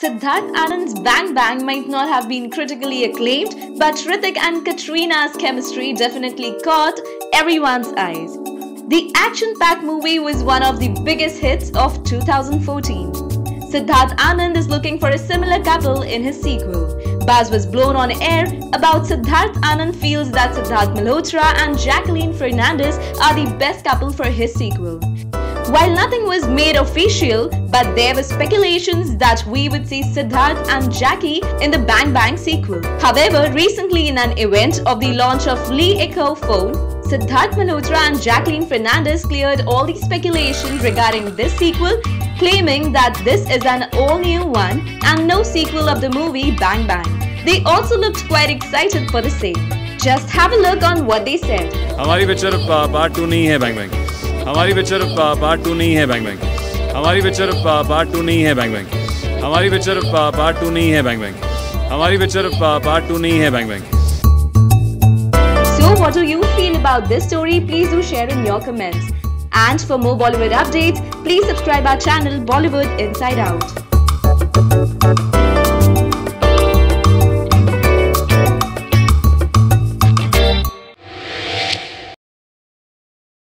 Siddharth Anand's Bang Bang might not have been critically acclaimed, but Hrithik and Katrina's chemistry definitely caught everyone's eyes. The action packed movie was one of the biggest hits of 2014. Siddharth Anand is looking for a similar couple in his sequel. Buzz was blown on air about Siddharth Anand feels that Sidharth Malhotra and Jacqueline Fernandez are the best couple for his sequel. While nothing was made official, but there were speculations that we would see Sidharth and Jackie in the Bang Bang sequel. However, recently in an event of the launch of LeEco phone, Sidharth Malhotra and Jacqueline Fernandez cleared all the speculation regarding this sequel, claiming that this is an all-new one and no sequel of the movie Bang Bang. They also looked quite excited for the same. Just have a look on what they said. Our picture part two is है Bang हमारी picture part two नहीं है bang bang हमारी picture part two नहीं है bang bang हमारी picture part two नहीं है बैंग बैंग हमारी पिक्चर पार्ट टू नहीं है bang bang So, what do you feel about this story? Please do share in your comments. And for more Bollywood updates, please subscribe our channel Bollywood Inside Out.